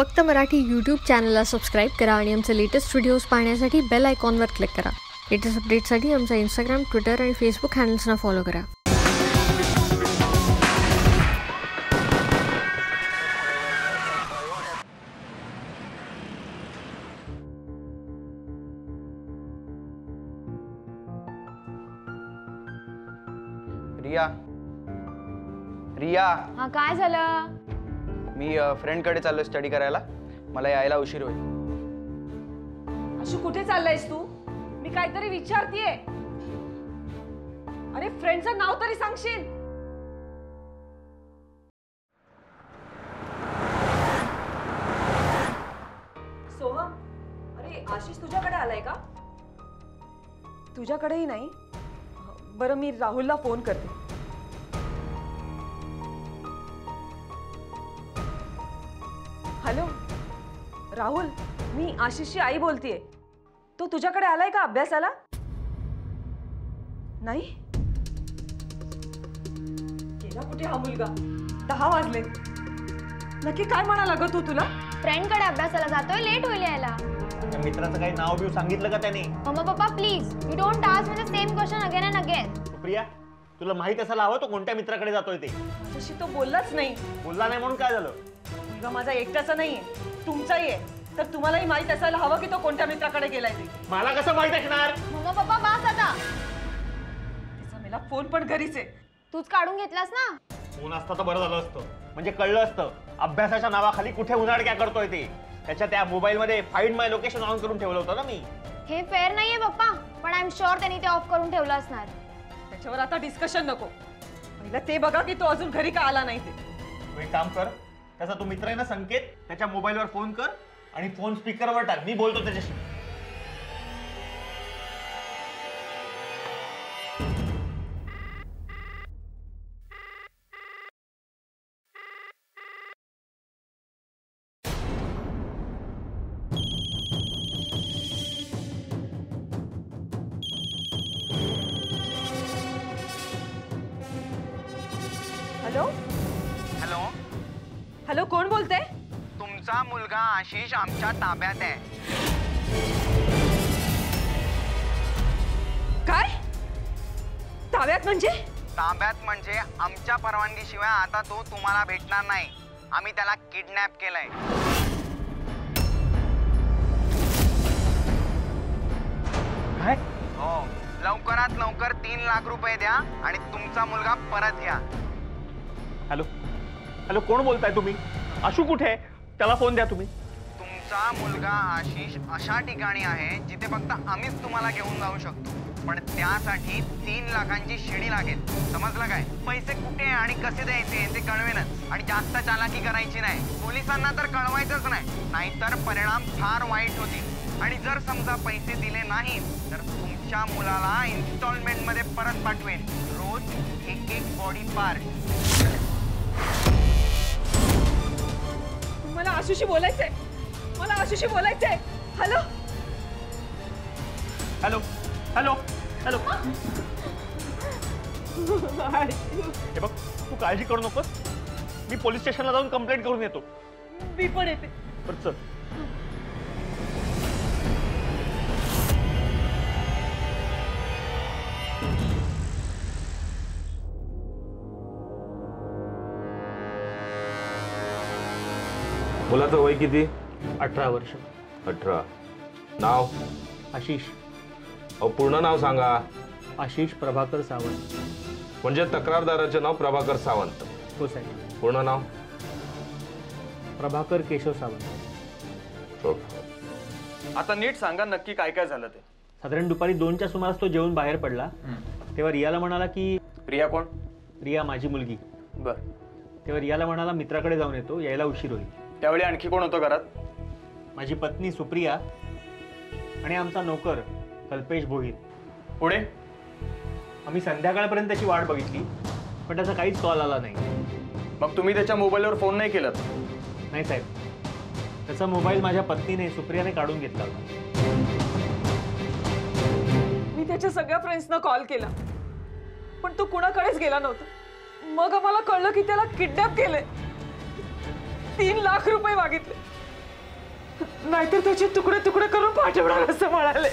फक्त मराठी यूट्यूब चॅनलला सबस्क्राईब करा आणि आमचे लेटेस्ट व्हिडिओज पाहण्यासाठी बेल आयकॉनवर क्लिक करा. लेटेस्ट अपडेटसाठी आमचा इंस्टाग्राम ट्विटर आणि फेसबुक हँडल्सना फॉलो करा. रिया. रिया. हा काय झालं? मी फ्रेंडकडे चाललोय स्टडी करायला. मला यायला उशीर होईल. अशू कुठे चाललायस तू? मी काहीतरी विचारतीये. अरे फ्रेंडचं नाव तरी सांगशील. सोहम अरे आशिष तुझ्याकडे आलाय का? तुझ्याकडेही नाही. बरं मी राहुलला फोन करते. राहुल मी आशिषची आई बोलतेय. तो तुझ्याकडे आलाय का अभ्यासाला? नाही? गेला कुठे हा मुलगा? दहा वाजले. नक्की काय म्हणाला ग तू तुला? फ्रेंडकडे अभ्यासाला जातोय लेट होईल यायला. त्या मित्राचं काही नाव बिव सांगितलं का त्याने? Mama papa please you don't ask me the same question again and again Priya तुला माहीत असायला हवं तो कोणत्या मित्राकडे जातोय ते? माझ्याशी तो बोललाच नाही. बोलला नाही म्हणून काय झालं? मुलगा माझा एकट्याचा नाहीये. तुमचाही आहे. तर तुम्हालाही माहीत असायला हवं की तो कोणत्या मित्राकडे गेलाय ते. मला कसं माहीत असणार? मम्मा पप्पा बास आता. तिचा मला फोन पण घरीच आहे. तूच काढून घेतलास ना? फोन असता तर बरं झालं असतं. म्हणजे कळलं असतं अभ्यासाच्या नावाखाली कुठे उन्हाळ काय करतोय ते. त्याच्या त्या मोबाईल मध्ये फाईंड माय लोकेशन ऑन करून ठेवलं होतं ना मी. हे फेअर नाहीये पप्पा पण आय एम शुअर त्यांनी ते ऑफ करून ठेवलं असणार. त्याच्यावर आता डिस्कशन नको. पहिलं ते बघा की तो अजून घरी का आला नाही ते. तू एक काम कर त्याचा तो मित्र आहे ना संकेत त्याच्या मोबाईलवर फोन कर आणि फोन स्पीकरवर टाक. मी बोलतो त्याच्याशी. हॅलो? हॅलो? हॅलो कोण बोलते तुमचा मुलगा आशिष आमच्या ताब्यात आहे. काय? ताब्यात म्हणजे? ताब्यात म्हणजे आमच्या परवानगीशिवाय आता तो तुम्हाला भेटणार नाही. आम्ही त्याला किडनॅप केलंय. काय? हो लवकरात लवकर तीन लाख रुपये द्या आणि तुमचा मुलगा परत घ्या. हॅलो? हॅलो कोण बोलताय तुम्ही? आशू कुठे आहे? त्याला फोन द्या तुम्ही. तुमचा मुलगा आशिष अशा ठिकाणी आहे जिथे फक्त आम्हीच तुम्हाला घेऊन जाऊ शकतो. पण त्यासाठी तीन लाखांची शिडी लागेल. समजलं काय? पैसे कुठे आणि कसे द्यायचे ते कळवेनच आणि जास्त चालाकी करायची नाही. पोलिसांना तर कळवायचंच नाही. नाहीतर परिणाम फार वाईट होतील. आणि जर समजा पैसे दिले नाहीत तर तुमच्या मुलाला इन्स्टॉलमेंटमध्ये परत पाठवेन. रोज एक एक बॉडी पार्ट आशुशी बोलायचंय. मला आशुशी बोलायचंय. हॅलो? हॅलो? हॅलो? हॅलो? हे बघ तू काळजी करू नकोस. मी पोलीस स्टेशनला जाऊन कंप्लेंट करून येतो. मी पण येते. बरं चल. मुलाचं वय किती? अठरा वर्ष. अठरा. नाव? आशिष. अहो पूर्ण नाव सांगा. आशिष प्रभाकर सावंत. म्हणजे तक्रारदाराचे नाव प्रभाकर सावंत. हो साहेब. पूर्ण नाव? प्रभाकर केशव सावंत. हो. आता नीट सांगा नक्की काय काय झालं ते. साधारण दुपारी दोनच्या सुमारास तो जेवून बाहेर पडला. तेव्हा रियाला म्हणाला की प्रिया कोण? रिया माझी मुलगी. बर. तेव्हा रियाला म्हणाला मित्राकडे जाऊन येतो यायला उशीर होईल. त्यावेळी आणखी कोण होतं घरात? माझी पत्नी सुप्रिया आणि आमचा नोकर कल्पेश भोईर. पुढे? आम्ही संध्याकाळपर्यंत त्याची वाट बघितली पण त्याचा काहीच कॉल आला नाही. मग तुम्ही त्याच्या मोबाईलवर फोन नाही केलात? नाही साहेब. त्याचा मोबाईल माझ्या पत्नीने सुप्रियाने काढून घेतला होता. मी त्याच्या सगळ्या फ्रेंड्सना कॉल केला. पण तो कुणाकडेच गेला नव्हता. मग आम्हाला कळलं की त्याला किडनॅप केलंय. तीन लाख रुपये मागितले. नाहीतर त्याचे तुकडे तुकडे करून पाठवणार असं म्हणाले.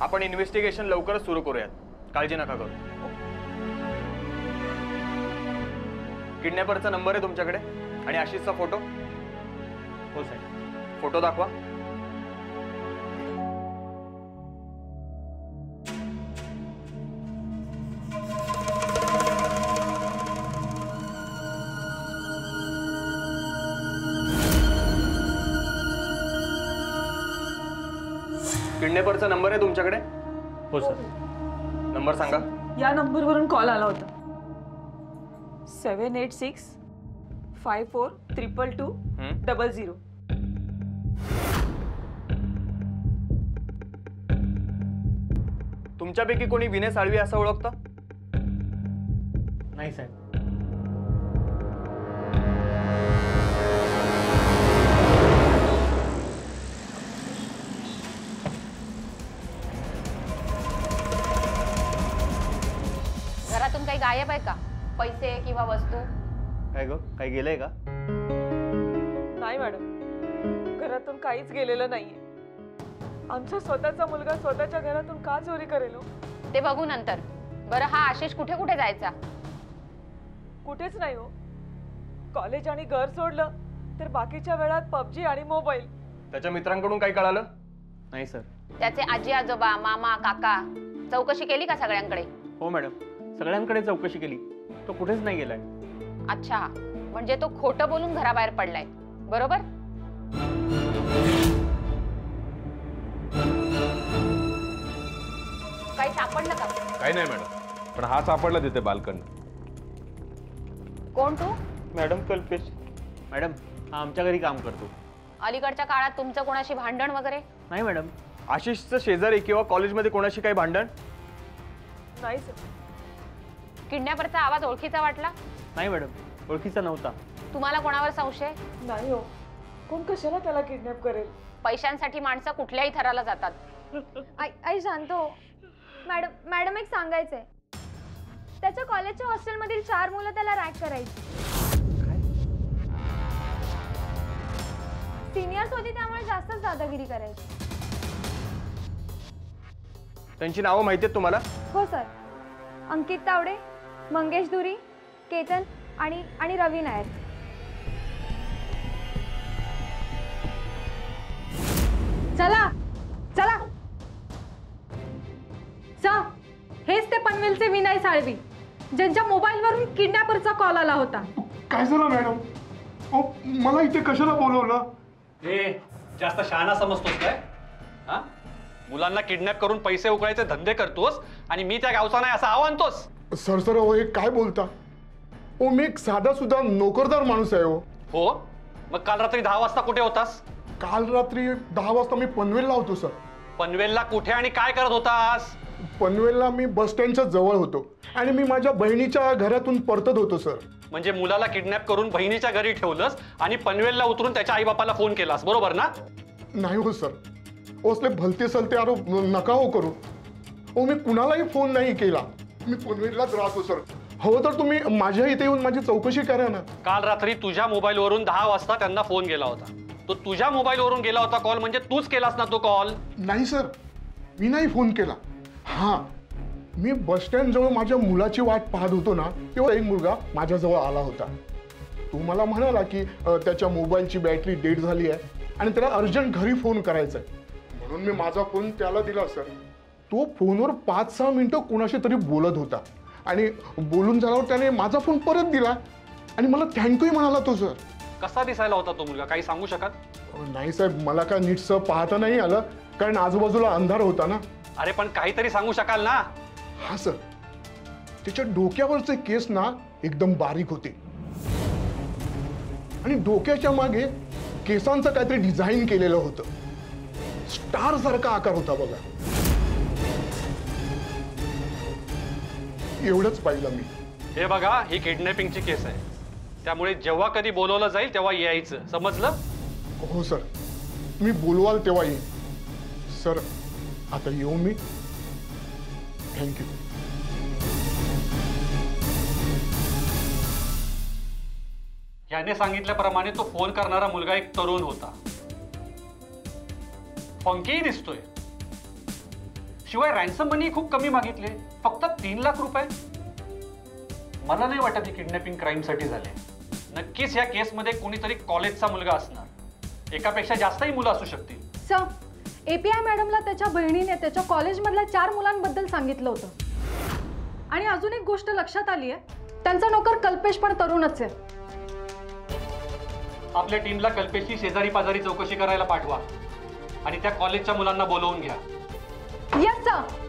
आपण इन्व्हेस्टिगेशन लवकरच सुरू करूयात. काळजी नका करू. किडनॅपरचा नंबर आहे तुमच्याकडे आणि आशिषचा फोटो हो साहेब. फोटो दाखवा. किडनॅपरचा नंबर आहे तुमच्याकडे? हो सर. नंबर सांगा. या नंबरवरून कॉल आला होता. Seven eight six five four triple two? Double zero. तुमच्यापैकी कोणी विनय साळवी असं ओळखतं? नाही साहेब. घरातून काही गायब आहे का? पैसे किंवा वस्तू? काय ग? काही गेलंय का? नाही मॅडम. घरातून काहीच गेलेलं नाहीये. आमचा स्वतःचा मुलगा स्वतःच्या घरातून का चोरी करेल हो? ते बघू नंतर. बरं हा आशिष कुठे कुठे जायचा? कुठेच नाही हो. कॉलेज आणि घर सोडलं तर बाकीच्या वेळात पबजी आणि मोबाईल. त्याच्या मित्रांकडून काही कळालं? नाही सर. त्याचे आजी आजोबा मामा काका चौकशी केली का सगळ्यांकडे? हो मॅडम. सगळ्यांकडे चौकशी केली. तो कुठेच नाही गेलाय. अच्छा म्हणजे तो खोटं बोलून घराबाहेर पडलाय. बरोबर? काही नाही मॅडम. पण हा सापडला तिथे बाल्कन. कोण तू? मॅडम कल्पेश. मॅडम हा आमच्या घरी काम करतो. अलीकडच्या काळात तुमचं कोणाशी भांडण वगैरे? नाही मॅडम. आशिषचं शेजारी किंवा कॉलेजमध्ये कोणाशी काही भांडण? नाही सर. किडनॅपरचा आवाज ओळखीचा वाटला? नाही मॅडम. ओळखीचा नव्हता. तुम्हाला कोणावर संशय? नाही हो. कोण कशाला त्याला किडनॅप करेल? पैशांसाठी माणसं कुठल्याही थराला जातात. आई आई शांत मॅडम मॅडम एक सांगायचंय. त्याच्या कॉलेजच्या हॉस्टेलमधील चार मुलं त्याला रॅक करायची. सिनियर्स होती त्यामुळे जास्तच दादागिरी करायची. त्यांची नावं माहिती आहेत तुम्हाला? हो सर. अंकित तावडे मंगेश धुरी केतन आणि आणि रवी नायर. चला चला! साळवी ज्यांच्या मोबाईलवरून किडनॅपरचा कॉल आला होता. काय झालं मॅडम? अहो मला इथे कशाला बोलवलं? ए जास्त शहाणा समजतोस काय? हा? मुलांना किडनॅप करून पैसे उकळायचे धंदे करतोस आणि मी त्या गावचा नाही असं आव्हानतोस? सर सर अहो हे काय बोलता? ओ मी एक साधा सुद्धा नोकरदार माणूस आहे हो हो? मग काल रात्री दहा वाजता कुठे होतास? काल रात्री दहा वाजता मी पनवेलला होतो सर. पनवेलला कुठे आणि काय करत होतास? पनवेलला मी बस स्टँडच्या जवळ होतो. आणि मी माझ्या बहिणीच्या घरातून परतत होतो सर. म्हणजे मुलाला किडनॅप करून बहिणीच्या घरी ठेवलंस आणि पनवेलला उतरून त्याच्या आईबापाला फोन केलास बरोबर ना? नाही हो सर. ओ असले भलते सलते आरोप नका हो करू. ओ मी कुणालाही फोन नाही केला. मी पनवेललाच राहतो सर. हो तर तुम्ही माझ्या इथे येऊन माझी चौकशी करा ना. काल रात्री तुझ्या मोबाईलवरून दहा वाजता त्यांना फोन गेला होता. तो तुझ्या मोबाईलवरून गेला होता कॉल म्हणजे तूच केलास ना तो कॉल? नाही सर. मी नाही फोन केला. हां मी बस स्टँड जवळ माझ्या मुलाची वाट पाहत होतो ना तेव्हा एक मुलगा माझ्याजवळ आला होता. तो मला म्हणाला की त्याच्या मोबाईलची बॅटरी डेड झाली आहे आणि त्याला अर्जंट घरी फोन करायचा आहे. म्हणून मी माझा फोन त्याला दिला सर. तो फोनवर पाच सहा मिनिटं कुणाशी तरी बोलत होता. आणि बोलून झाल्यावर त्याने माझा फोन परत दिला आणि मला थँक्यू म्हणाला तो सर. कसा दिसायला होता तो मुलगा? काही सांगू शकत अ, नाही साहेब मला काय नीटसं पाहता नाही आलं. कारण आजूबाजूला अंधार होता ना. अरे पण काहीतरी सांगू शकाल ना? हा सर. त्याच्या डोक्यावरचे केस ना एकदम बारीक होते. आणि डोक्याच्या मागे केसांचं काहीतरी डिझाईन केलेलं होतं. स्टार सारखा आकार होता बघा. एवढंच पाहिलं मी. हे बघा ही किडनॅपिंगची केस आहे. त्यामुळे जेव्हा कधी बोलवलं जाईल तेव्हा यायचं. समजलं? हो सर. मी बोलवाल तेव्हा येईन सर आता येऊ मी थँक्यू याने सांगितल्याप्रमाणे तो फोन करणारा मुलगा एक तरुण होता. फंकीही दिसतोय. शिवाय रॅन्सम मनी खूप कमी मागितले. फक्त तीन लाख रुपये. मला नाही वाटत ही किडनॅपिंग क्राईमसाठी झाले. नक्कीच या केसमध्ये कोणीतरी कॉलेजचा मुलगा असणार. एकापेक्षा जास्तही मुलं असू शकतील. सर एपीआय मॅडमला त्याच्या बहिणीने त्याच्या कॉलेजमधल्या चार मुलांबद्दल सांगितलं होतं. आणि अजून एक गोष्ट लक्षात आली आहे. त्यांचा नोकर कल्पेश पण तरुणच आहे. आपल्या टीमला कल्पेशची शेजारी पाजारी चौकशी करायला पाठवा. आणि त्या कॉलेजच्या मुलांना बोलवून घ्या. Yes sir